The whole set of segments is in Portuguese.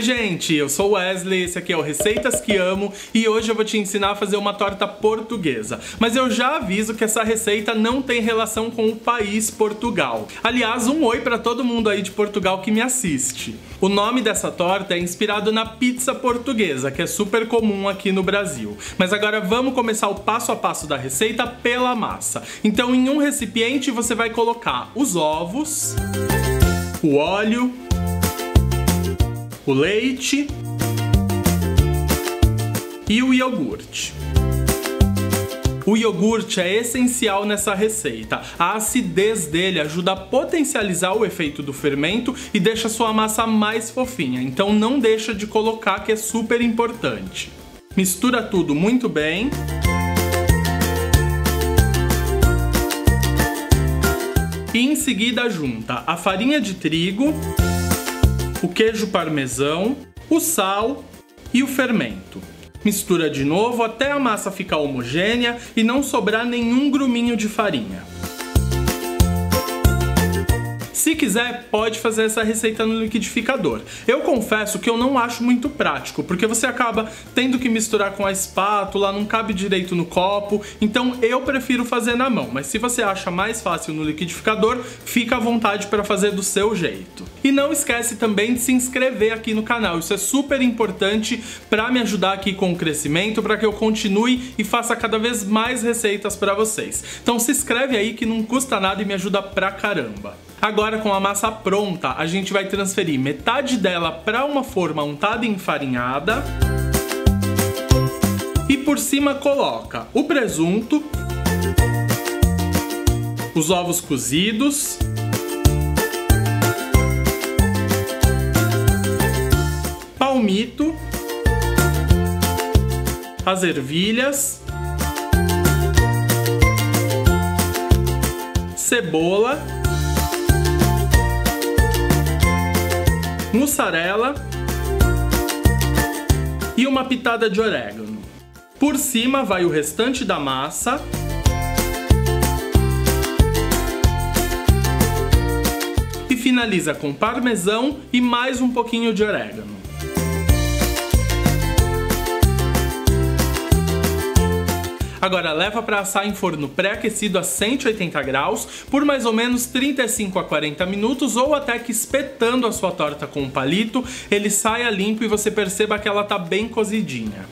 gente, eu sou Wesley, esse aqui é o Receitas que Amo e hoje eu vou te ensinar a fazer uma torta portuguesa. Mas eu já aviso que essa receita não tem relação com o país Portugal. Aliás, um oi para todo mundo aí de Portugal que me assiste. O nome dessa torta é inspirado na pizza portuguesa, que é super comum aqui no Brasil. Mas agora vamos começar o passo a passo da receita pela massa. Então, em um recipiente você vai colocar os ovos, o óleo, o leite e o iogurte. O iogurte é essencial nessa receita. A acidez dele ajuda a potencializar o efeito do fermento e deixa sua massa mais fofinha. Então não deixa de colocar que é super importante. Mistura tudo muito bem. E em seguida junta a farinha de trigo, o queijo parmesão, o sal e o fermento. Mistura de novo até a massa ficar homogênea e não sobrar nenhum gruminho de farinha. Se quiser, pode fazer essa receita no liquidificador. Eu confesso que eu não acho muito prático, porque você acaba tendo que misturar com a espátula, não cabe direito no copo, então eu prefiro fazer na mão. Mas se você acha mais fácil no liquidificador, fica à vontade para fazer do seu jeito. E não esquece também de se inscrever aqui no canal, isso é super importante para me ajudar aqui com o crescimento, para que eu continue e faça cada vez mais receitas para vocês. Então se inscreve aí que não custa nada e me ajuda pra caramba. Agora com a massa pronta, a gente vai transferir metade dela para uma forma untada e enfarinhada. E por cima coloca o presunto, os ovos cozidos, palmito, as ervilhas, cebola mussarela e uma pitada de orégano. Por cima vai o restante da massa. E finaliza com parmesão e mais um pouquinho de orégano. Agora leva para assar em forno pré-aquecido a 180 graus por mais ou menos 35 a 40 minutos ou até que espetando a sua torta com um palito ele saia limpo e você perceba que ela tá bem cozidinha.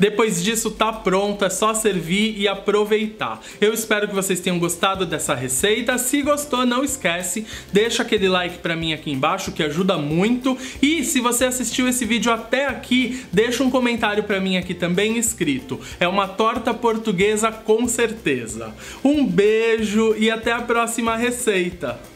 Depois disso tá pronto, é só servir e aproveitar. Eu espero que vocês tenham gostado dessa receita. Se gostou, não esquece, deixa aquele like pra mim aqui embaixo que ajuda muito. E se você assistiu esse vídeo até aqui, deixa um comentário pra mim aqui também escrito. É uma torta portuguesa com certeza. Um beijo e até a próxima receita.